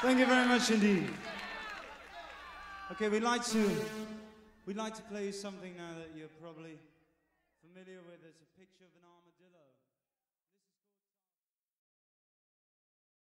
Thank you very much indeed. Okay, we'd like to we'd like to play you something now that you're probably familiar with. It's a picture of an armadillo.